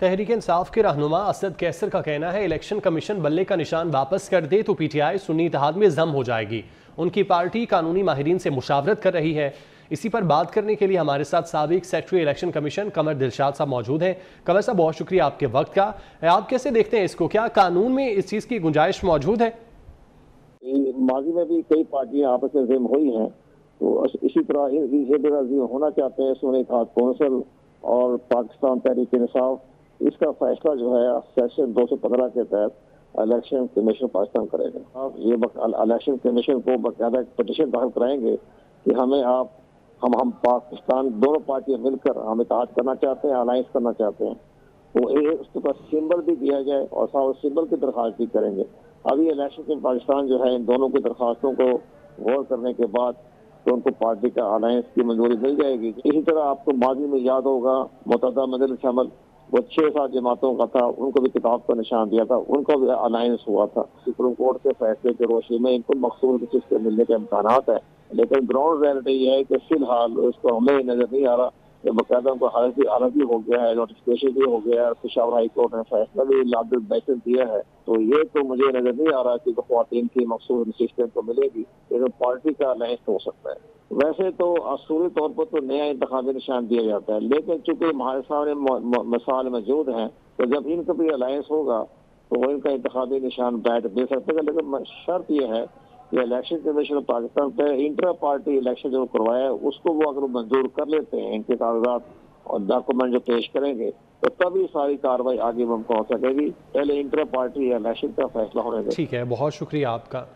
तहरीक इंसाफ के रहनुमा असद कैसर का कहना है, इलेक्शन कमीशन बल्ले का निशान वापस कर दे तो पीटीआई सुन्नी इतिहाद में जम हो जाएगी। उनकी पार्टी कानूनी माहरीन से मुशावरत कर रही है। इसी पर बात करने के लिए हमारे साथ सबक secretary election commission Qamar Dilshad Sahab मौजूद हैं। कमर साहब, बहुत शुक्रिया आपके वक्त का। आप कैसे देखते हैं इसको? क्या कानून में इस चीज़ की गुंजाइश मौजूद है? माजी में भी कई पार्टियाँ आपस में जिम हुई हैं। तो इसी तरह होना चाहते हैं सुने कौंसल और पाकिस्तान तहरीक इंसाफ। इसका फैसला जो है सेक्शन 215 के तहत इलेक्शन कमीशन पाकिस्तान करेगा। आप ये इलेक्शन कमीशन को बाकायदा पटिशन दाखिल कराएँगे कि हमें आप, हम हम पाकिस्तान दोनों पार्टियाँ मिलकर हम इतिहाद करना चाहते हैं अलायंस करना चाहते हैं। तो ये उसके पास सिंबल भी दिया जाए और साथ सिंबल की दरख्वास्त भी करेंगे। अभी इलेक्शन में पाकिस्तान जो है, इन दोनों की दरख्वास्तों को गौर करने के बाद तो उनको पार्टी का अलायंस की मंजूरी मिल जाएगी। इसी तरह आपको माजी में याद होगा मुतदा मदल शमल। वो छह सात जमातों का था, उनको भी किताब का निशान दिया था, उनको भी अलायंस हुआ था। सुप्रीम कोर्ट के फैसले की रोशनी में इनको मखसूस किसी से मिलने के इम्कान है। लेकिन ग्राउंड रियलिटी ये है कि फ़िलहाल उसको हमें नज़र नहीं आ रहा कि बाकायदा उनको हालत भी हालत भी हो गया है नोटिफिकेशन भी हो गया है पिशावर हाई कोर्ट ने फैसला भी लागू बैठक दिया है। तो ये तो मुझे नज़र नहीं आ रहा कि खातन की मखसूस सिस्टम को मिलेगी, लेकिन पार्टी का अलायंस हो सकता है। वैसे तो असूली तौर पर तो नया इंतबी निशान दिया जाता है, लेकिन चूँकि हमारे सामने मसाल मौजूद हैं तो जब इनका भी अलायंस होगा तो वो इनका इंतबी निशान बैठ दे सकते हैं। लेकिन शर्त यह है कि इलेक्शन कमीशन पाकिस्तान पे इंटर पार्टी इलेक्शन जो करवाया है, उसको वो अगर मंजूर कर लेते हैं, इनके कागजात और डॉक्यूमेंट जो पेश करेंगे तो तभी सारी कार्रवाई आगे पहुँच सकेगी। पहले इंटर पार्टी इलेक्शन का फैसला होने ठीक है, बहुत शुक्रिया आपका।